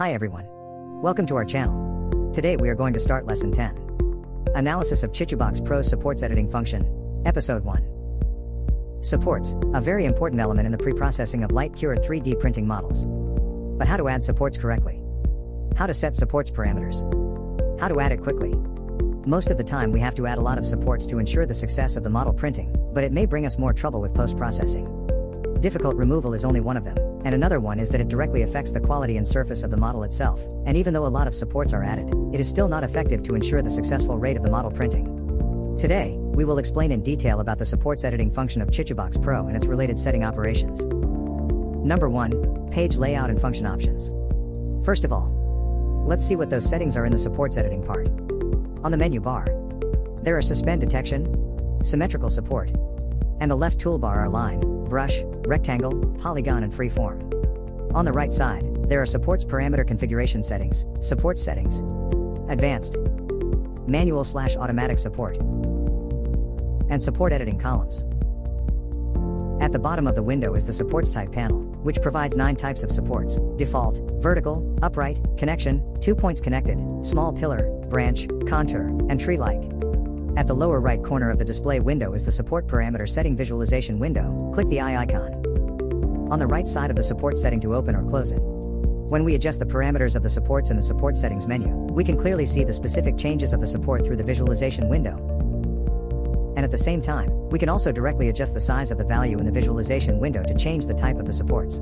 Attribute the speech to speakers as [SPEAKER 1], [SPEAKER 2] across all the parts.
[SPEAKER 1] Hi everyone. Welcome to our channel. Today we are going to start lesson 10. Analysis of CHITUBOX Pro's supports editing function, episode 1. Supports, a very important element in the pre-processing of light cured 3D printing models. But how to add supports correctly? How to set supports parameters? How to add it quickly? Most of the time we have to add a lot of supports to ensure the success of the model printing, but it may bring us more trouble with post-processing. Difficult removal is only one of them, and another one is that it directly affects the quality and surface of the model itself, and even though a lot of supports are added, it is still not effective to ensure the successful rate of the model printing. Today, we will explain in detail about the supports editing function of CHITUBOX Pro and its related setting operations. Number 1. Page layout and function options. First of all, let's see what those settings are in the supports editing part. On the menu bar, there are suspend detection, symmetrical support, and the left toolbar are line, brush, rectangle, polygon and freeform. On the right side, there are supports parameter configuration settings, support settings, advanced, manual slash automatic support, and support editing columns. At the bottom of the window is the supports type panel, which provides nine types of supports, default, vertical, upright, connection, two points connected, small pillar, branch, contour, and tree-like. At the lower right corner of the display window is the support parameter setting visualization window, click the eye icon. On the right side of the support setting to open or close it. When we adjust the parameters of the supports in the support settings menu, we can clearly see the specific changes of the support through the visualization window. And at the same time, we can also directly adjust the size of the value in the visualization window to change the type of the supports.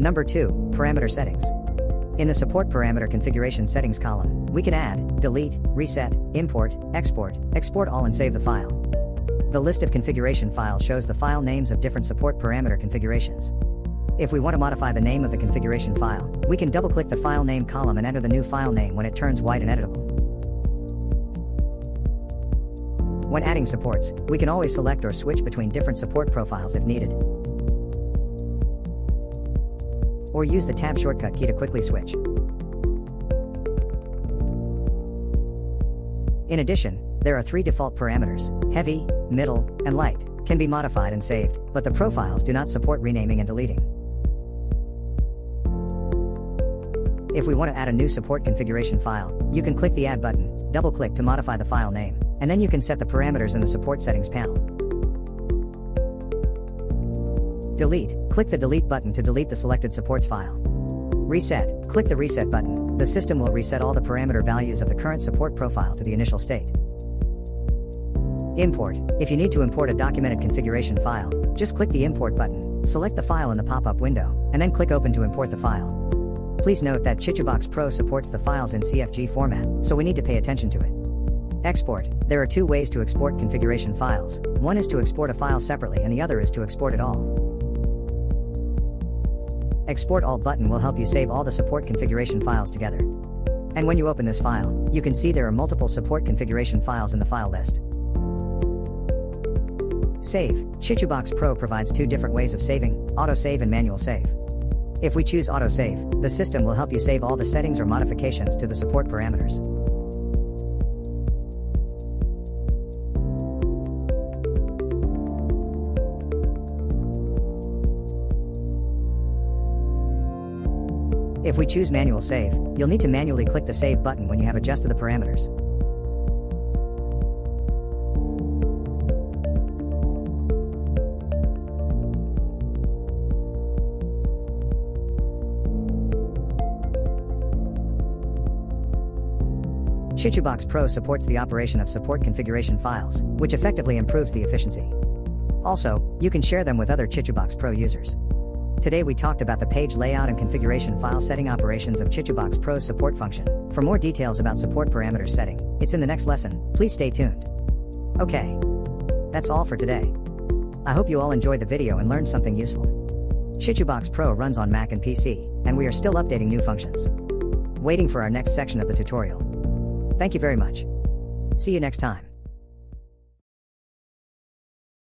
[SPEAKER 1] Number 2, Parameter Settings. In the Support Parameter Configuration Settings column, we can add, delete, reset, import, export, export all and save the file. The list of configuration files shows the file names of different support parameter configurations. If we want to modify the name of the configuration file, we can double-click the file name column and enter the new file name when it turns white and editable. When adding supports, we can always select or switch between different support profiles if needed or use the tab shortcut key to quickly switch. In addition, there are three default parameters, heavy, middle, and light, can be modified and saved, but the profiles do not support renaming and deleting. If we want to add a new support configuration file, you can click the Add button, double-click to modify the file name, and then you can set the parameters in the support settings panel. Delete, click the delete button to delete the selected supports file. Reset, click the reset button, the system will reset all the parameter values of the current support profile to the initial state. Import, if you need to import a documented configuration file, just click the import button, select the file in the pop-up window, and then click open to import the file. Please note that CHITUBOX Pro supports the files in CFG format, so we need to pay attention to it. Export, there are two ways to export configuration files, one is to export a file separately and the other is to export it all. Export All button will help you save all the support configuration files together. And when you open this file, you can see there are multiple support configuration files in the file list. Save, CHITUBOX Pro provides two different ways of saving, autosave and manual save. If we choose autosave, the system will help you save all the settings or modifications to the support parameters. If we choose manual save, you'll need to manually click the save button when you have adjusted the parameters. CHITUBOX Pro supports the operation of support configuration files, which effectively improves the efficiency. Also, you can share them with other CHITUBOX Pro users. Today we talked about the page layout and configuration file setting operations of CHITUBOX Pro's support function. For more details about support parameter setting, it's in the next lesson, please stay tuned. Okay. That's all for today. I hope you all enjoyed the video and learned something useful. CHITUBOX Pro runs on Mac and PC, and we are still updating new functions. Waiting for our next section of the tutorial. Thank you very much. See you next time.